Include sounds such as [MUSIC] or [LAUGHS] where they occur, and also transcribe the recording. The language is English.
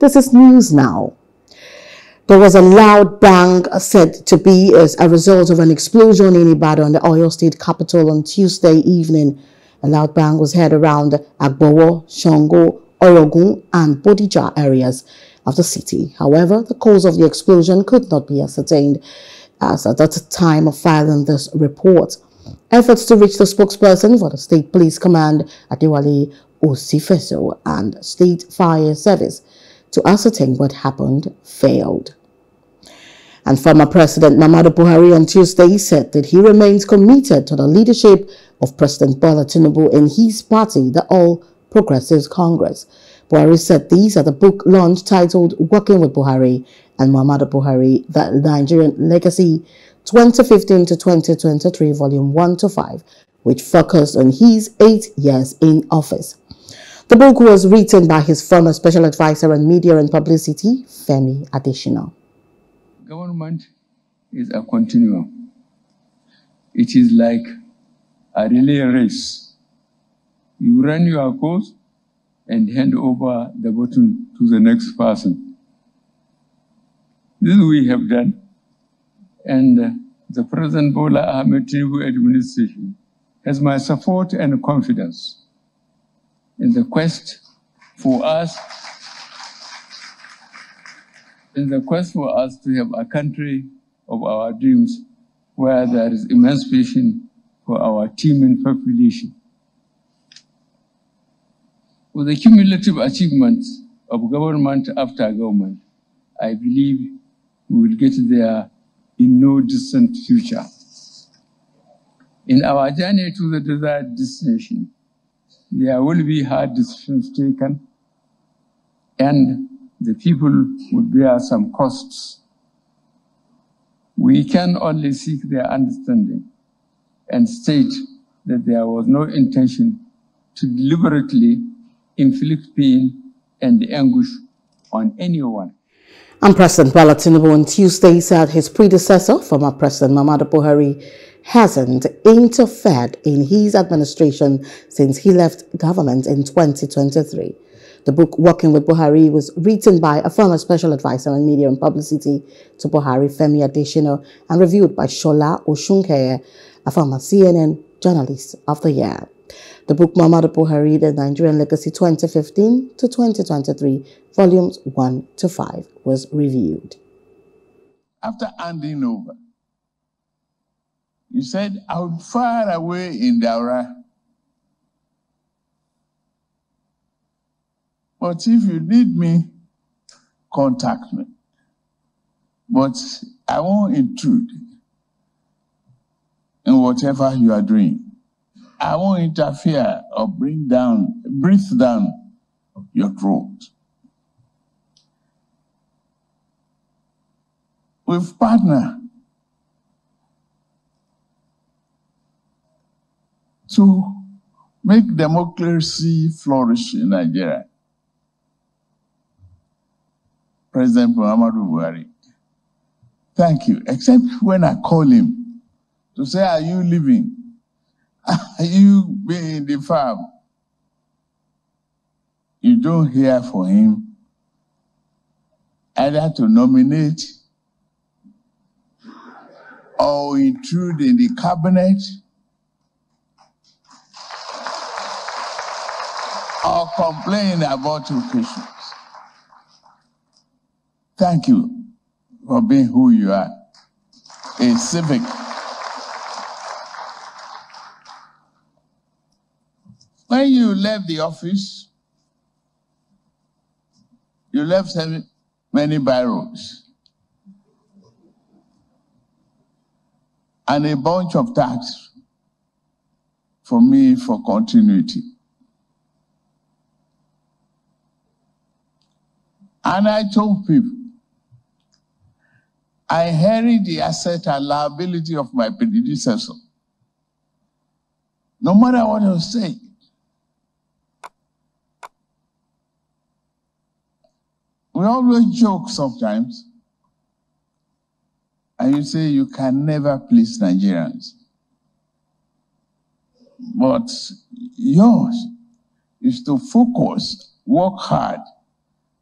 This is news now. There was a loud bang said to be as a result of an explosion in Ibadan, the Oyo State capital, on Tuesday evening. A loud bang was heard around Agbowo, Shango, Orogun, and Bodija areas of the city. However, the cause of the explosion could not be ascertained as at the time of filing this report. Efforts to reach the spokesperson for the State Police Command, Adewale Osifeso, and State Fire Service to ascertain what happened failed. And former President Muhammadu Buhari on Tuesday said that he remains committed to the leadership of President Bola Tinubu in his party, the All Progressives Congress. Buhari said these at the book launch titled Working with Buhari and Muhammadu Buhari, The Nigerian Legacy 2015 to 2023, Volume 1 to 5, which focused on his eight years in office. The book was written by his former special advisor on media and publicity, Femi Adesina. Government is a continuum. It is like a relay race. You run your course and hand over the baton to the next person. This we have done. And the President Bola Ahmed Tinubu administration has my support and confidence in the quest for us in the quest for us to have a country of our dreams where there is emancipation for our teeming population. With the cumulative achievements of government after government, I believe we will get there in no distant future. In our journey to the desired destination, there will be hard decisions taken, and the people will bear some costs. We can only seek their understanding and state that there was no intention to deliberately inflict pain and anguish on anyone. And President Bola Tinubu on Tuesday said his predecessor, former President Muhammadu Buhari, hasn't interfered in his administration since he left government in 2023. The book Working with Buhari was written by a former special advisor on media and publicity to Buhari, Femi Adesina, and reviewed by Shola Oshunkeye, a former CNN journalist of the year. The book Muhammadu Buhari, The Nigerian Legacy 2015 to 2023, volumes 1 to 5, was reviewed. After handing over, you said, I'm far away in Daura. But if you need me, contact me. But I won't intrude in whatever you are doing. I won't interfere or bring down, breathe down your throat. We've partnered to make democracy flourish in Nigeria. President Muhammadu Buhari, thank you. Except when I call him to say, Are you living? [LAUGHS] Are you being in the farm? You don't hear from him either to nominate or intrude in the cabinet or complain about occasions. Thank you for being who you are, a civic. When you left the office, you left many barrels and a bunch of tasks for me for continuity. And I told people, I inherit the asset and liability of my predecessor. No matter what I say. We always joke sometimes. And you say you can never please Nigerians. But yours is to focus, work hard,